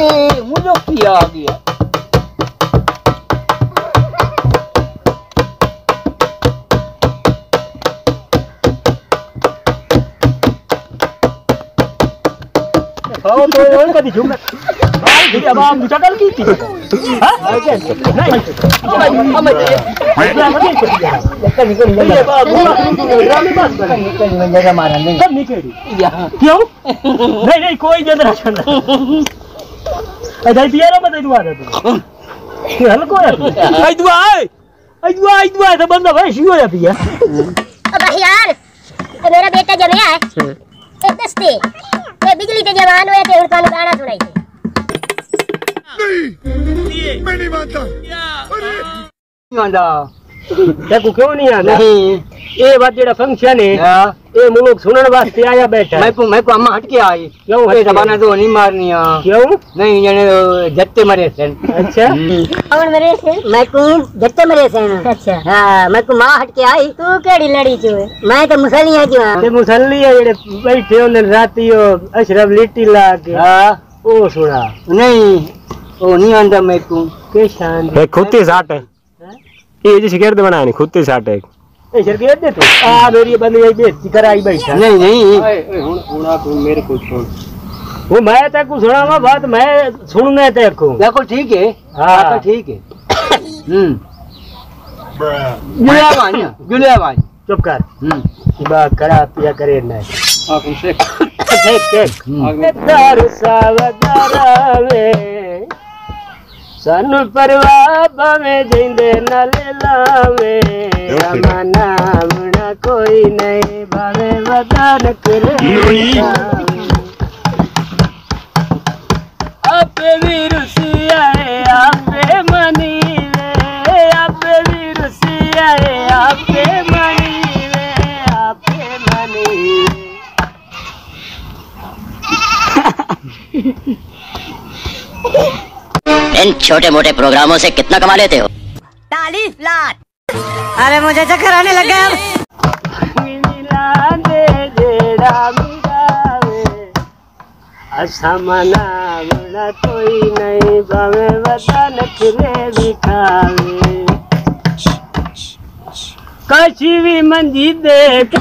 अरे मुझे किया आ गया हो तो की थी नहीं जगह नहीं क्यों नहीं नहीं कोई जनरेशन नहीं अरे पियारा मत दुआ दे तू। तू हल्को है आई दुआ आई आई दुआ आई दुआ तो बंदा भाई शियो है पिया अब यार मेरा बेटा जमया है एक दस्ते ये बिजली ते जवान हुए थे उनका गाना सुनाई नहीं मैं नहीं मानता थे आंदा देखो क्यों नहीं आता नहीं। ये बात जेड़ा फ़ंक्शन है ये मुलुक सुनने वास्ते आया बैठा मैं को मैं को अम्मा हट के आई। क्यों हट अरे के जबाना तो नहीं मारनी आ। क्यों? नहीं जने जत्ते मरे सन। अच्छा। और मेरे से मैं को जत्ते मरे से अच्छा। हाँ मैं को माँ हट के आई। तू केड़ी लड़ी चो? मैं तो मुसली है जो ते मुसल्ली है जेड़े बैठे होंदे राती ओ अशरफ लिट्टी ला के। हाँ। ओ सुना। नहीं ओ नहीं आंदा मैं को। के शान एक खुत्ती साठ है। ये जी शिकायत बनाया नहीं खुत्ती साठ है ए शर्के दे तू आ मेरी बंदी आई बेइज्जती कराई बैठा नहीं नहीं ओए हुन हुना तू मेरे को सुन वो मैं ते को सुनावा बात मैं सुनने ते को देखो ठीक है हाँ। हाँ ठीक है हम्म जुलिया बानी जुलिया बानी चुप कर हम्म बा करा पिया करे ना आप उनसे देख देख हम्म। दारू सानू परवा भावे जिंदे न लावे। रामा नाम ना कोई नहीं भावे वतन कर। आपे भी रुसिया है आपे मनी रे आपे भी रुसिया है आपे मनी रे आपे मनी इन छोटे मोटे प्रोग्रामों से कितना कमा लेते हो? चालीस लाख। अरे मुझे चक्कर आने लग गया कोई नहीं बावे वतन फिरे दिखावे भी मंजी देख